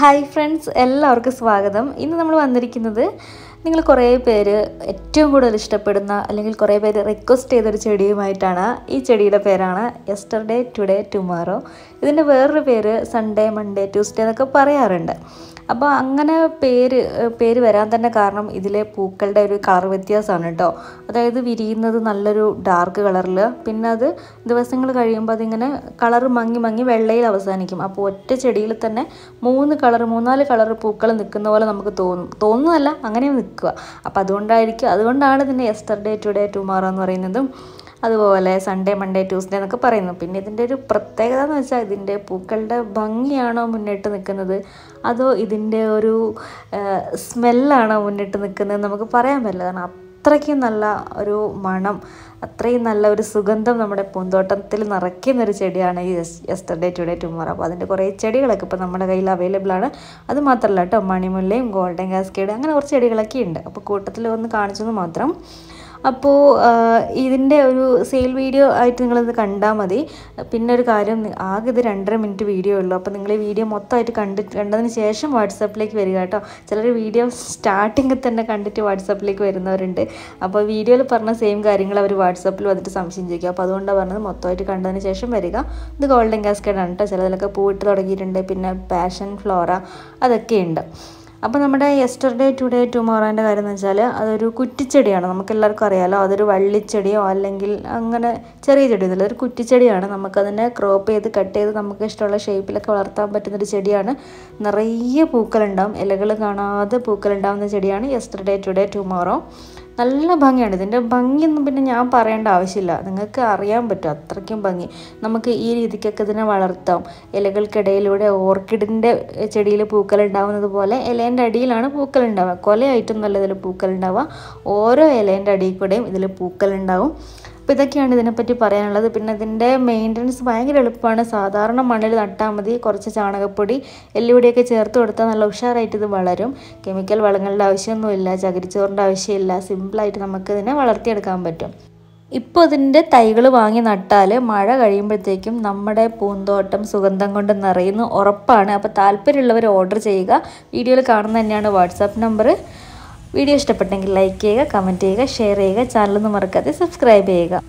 Hi friends എല്ലാവർക്കും സ്വാഗതം. ഇന്ന് നമ്മൾ വന്നിരിക്കുന്നത് നിങ്ങൾ കുറേ പേര് ഏറ്റവും കൂടുതൽ ഇഷ്ടപ്പെടുന്ന അല്ലെങ്കിൽ കുറേ പേര് റിക്വസ്റ്റ് ചെയ്തൊരു ചെടിയുമായിട്ടാണ്. ഈ ചെടിയുടെ പേരാണ് യെസ്റ്റർഡേ ടുഡേ ടുമാറോ ഇതിന്റെ വേറൊരു പേര് സൺഡേ മൺഡേ ട്യൂസ്ഡേ എന്നൊക്കെ പറയാറുണ്ട്. അപ്പോൾ അങ്ങനെ പേര് പേര് വരാൻ തന്നെ കാരണം ഇതിലെ പൂക്കളുടെ ഒരു കളർ വ്യത്യാസമാണ് കേട്ടോ. അതായത് വിരിയുന്നത് നല്ലൊരു ഡാർക്ക് കളറിൽ പിന്നെ അത് ദിവസങ്ങൾ കഴിയുമ്പോൾ അതിങ്ങനെ കളർ മങ്ങി മങ്ങി വെള്ളയിൽ അവസാനിക്കും. അപ്പോൾ ഒറ്റ ചെടിയിൽ തന്നെ മൂന്ന് കളർ മൂന്നാൽ കളർ പൂക്കൾ നിൽക്കുന്ന പോലെ നമുക്ക് തോന്നും. തോന്നുന്നതല്ല അങ്ങനെ നിൽക്കുക. അപ്പോൾ അതുകൊണ്ടായിരിക്കും അതുകൊണ്ടാണ് ഇതിന്റെ യെസ്റ്റർഡേ ടുഡേ ടുമാറോ എന്ന് പറയുന്നതും അതുപോലെ സൺഡേ മൺഡേ ട്യൂസ്ഡേ എന്നൊക്കെ പറയുന്നു. പിന്നെ ഇതിന്റെ ഒരു പ്രത്യേകത എന്ന് വെച്ചാൽ ഇതിന്റെ പൂക്കളുടെ ഭംഗിയാണോ മുന്നിട്ട് നിൽക്കുന്നത്? അതോ ഇതിന്റെ ഒരു സ്മെല്ലാണോ മുന്നിട്ട് നിൽക്കുന്നത് നമുക്ക് പറയാൻ പറ്റില്ല. കാരണം അത്രയ്ക്കും നല്ല ഒരു മണം അത്രയും നല്ല ഒരു സുഗന്ധം നമ്മുടെ പൂന്തോട്ടത്തിൽ നിറയ്ക്കുന്ന ഒരു ചെടിയാണ് ഈ യെസ്റ്റർഡേ ടുഡേ ടുമോറോ അപ്പോൾ അതിന്റെ കുറേ ചെടികളൊക്കെ ഇപ്പോൾ നമ്മുടെ കയ്യിൽ അവൈലബിൾ ആണ്. അത് മാത്രമല്ല കേട്ടോ മണിമുല്ലയും ഗോൾഡൻ കാസ്കേഡ് അങ്ങനെ കുറച്ച് ചെടികളൊക്കെ ഉണ്ട്. അപ്പോൾ കൂട്ടത്തിൽ ഒന്ന് കാണിച്ചെന്ന് മാത്രം. അപ്പോൾ ഇതിന്റെ ഒരു സെയിൽ വീഡിയോ ആയിട്ട് നിങ്ങളിത് കണ്ടാൽ മതി. പിന്നെ ഒരു കാര്യം ആകെ ഇത് രണ്ടര മിനിറ്റ് വീഡിയോ ഉള്ളൂ. അപ്പോൾ നിങ്ങൾ ഈ വീഡിയോ മൊത്തമായിട്ട് കണ്ടിട്ട് കണ്ടതിന് ശേഷം വാട്സാപ്പിലേക്ക് വരിക കേട്ടോ. ചിലർ വീഡിയോ സ്റ്റാർട്ടിങ്ങിൽ തന്നെ കണ്ടിട്ട് വാട്സാപ്പിലേക്ക് വരുന്നവരുണ്ട്. അപ്പോൾ വീഡിയോയിൽ പറഞ്ഞ സെയിം കാര്യങ്ങൾ അവർ വാട്സാപ്പിൽ വന്നിട്ട് സംശയം ചോദിക്കും. അപ്പോൾ അതുകൊണ്ടാണ് പറഞ്ഞത് മൊത്തമായിട്ട് കണ്ടതിന് ശേഷം വരിക. ഇത് ഗോൾഡൻ കാസ്കേഡാണ് കേട്ടോ. ചിലതിലൊക്കെ പൂവിട്ട് തുടങ്ങിയിട്ടുണ്ട്. പിന്നെ പാഷൻ ഫ്ലോറ അതൊക്കെ ഉണ്ട്. അപ്പോൾ നമ്മുടെ യെസ്റ്റർഡേ ടുഡേ ടുമോറോന്റെ കാര്യം എന്ന് വെച്ചാൽ അതൊരു കുറ്റിച്ചെടിയാണ്. നമുക്ക് എല്ലാവർക്കും അറിയാമല്ലോ അതൊരു വള്ളിച്ചെടിയോ അല്ലെങ്കിൽ അങ്ങനെ ചെറിയ ചെടി ഇതിൽ ഒരു കുറ്റിച്ചെടിയാണ്. നമുക്കതിനെ ക്രോപ്പ് ചെയ്ത് കട്ട് ചെയ്ത് നമുക്ക് ഇഷ്ടമുള്ള ഷേപ്പിലൊക്കെ വളർത്താൻ പറ്റുന്നൊരു ചെടിയാണ്. നിറയെ പൂക്കളുണ്ടാവും. ഇലകൾ കാണാതെ പൂക്കളുണ്ടാവുന്ന ചെടിയാണ് യെസ്റ്റർഡേ ടുഡേ ടുമോറോ നല്ല ഭംഗിയാണ് ഇതിന്റെ ഭംഗിയൊന്നും പിന്നെ ഞാൻ പറയേണ്ട ആവശ്യമില്ല. നിങ്ങൾക്ക് അറിയാൻ പറ്റും. അത്രയ്ക്കും ഭംഗി. നമുക്ക് ഈ രീതിക്കൊക്കെ ഇതിനെ വളർത്താം. ഇലകൾക്കിടയിലൂടെ ഓർക്കിഡിന്റെ ചെടിയിൽ പൂക്കൾ ഉണ്ടാവുന്നത് പോലെ ഇലേന്റെ അടിയിലാണ് പൂക്കൾ ഉണ്ടാവുക. കൊലയായിട്ടൊന്നുമല്ല ഇതിൽ പൂക്കൾ ഉണ്ടാവുക. ഓരോ ഇലേന്റെ അടിയിൽ കൂടെയും ഇതിൽ പൂക്കൾ ഉണ്ടാവും. അപ്പോൾ ഇതൊക്കെയാണ് ഇതിനെപ്പറ്റി പറയാനുള്ളത്. പിന്നെ ഇതിന്റെ മെയിന്റനൻസ് ഭയങ്കര എളുപ്പമാണ്. സാധാരണ മണ്ണിൽ നട്ടാൽ മതി. കുറച്ച് ചാണകപ്പൊടി എല്ലുപൊടിയൊക്കെ ചേർത്ത് കൊടുത്താൽ നല്ല ഉഷാറായിട്ട് ഇത് വളരും. കെമിക്കൽ വളങ്ങളുടെ ആവശ്യമൊന്നുമില്ല. ചകിരിച്ചോറിന്റെ ആവശ്യമില്ല. സിമ്പിളായിട്ട് നമുക്ക് ഇതിനെ വളർത്തിയെടുക്കാൻ പറ്റും. ഇപ്പോൾ ഇതിന്റെ തൈകൾ വാങ്ങി നട്ടാൽ മഴ കഴിയുമ്പോഴത്തേക്കും നമ്മുടെ പൂന്തോട്ടം സുഗന്ധം കൊണ്ട് നിറയുന്നു ഉറപ്പാണ്. അപ്പോൾ താല്പര്യമുള്ളവർ ഓർഡർ ചെയ്യുക. വീഡിയോയിൽ കാണുന്ന തന്നെയാണ്. വാട്സാപ്പ് നമ്പർ വീഡിയോ ഇഷ്ടപ്പെട്ടെങ്കിൽ ലൈക്ക് ചെയ്യുക കമന്റ് ചെയ്യുക ഷെയർ ചെയ്യുക ചാനലൊന്നും മറക്കാതെ സബ്സ്ക്രൈബ് ചെയ്യുക.